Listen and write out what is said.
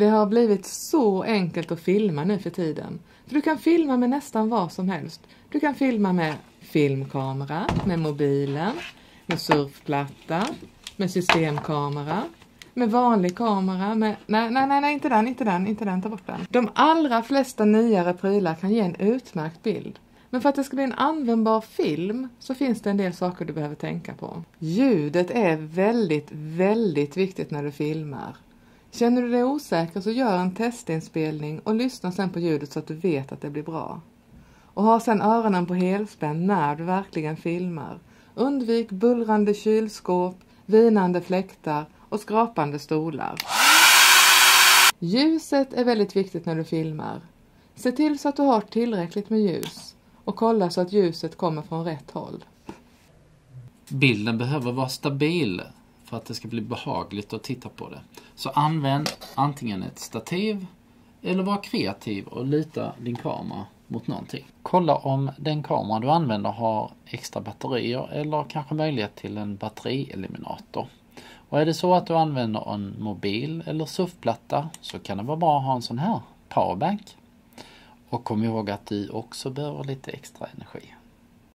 Det har blivit så enkelt att filma nu för tiden. För du kan filma med nästan vad som helst. Du kan filma med filmkamera, med mobilen, med surfplatta, med systemkamera, med vanlig kamera, med... Nej, nej, nej, nej, inte den, inte den, inte den, ta bort den. De allra flesta nyare prylar kan ge en utmärkt bild. Men för att det ska bli en användbar film så finns det en del saker du behöver tänka på. Ljudet är väldigt, väldigt viktigt när du filmar. Känner du dig osäker så gör en testinspelning och lyssna sen på ljudet så att du vet att det blir bra. Och ha sen öronen på helspänn när du verkligen filmar. Undvik bullrande kylskåp, vinande fläktar och skrapande stolar. Ljuset är väldigt viktigt när du filmar. Se till så att du har tillräckligt med ljus och kolla så att ljuset kommer från rätt håll. Bilden behöver vara stabil för att det ska bli behagligt att titta på det. Så använd antingen ett stativ eller var kreativ och lita din kamera mot någonting. Kolla om den kamera du använder har extra batterier eller kanske möjlighet till en batterieliminator. Och är det så att du använder en mobil eller surfplatta så kan det vara bra att ha en sån här powerbank. Och kom ihåg att du också behöver lite extra energi.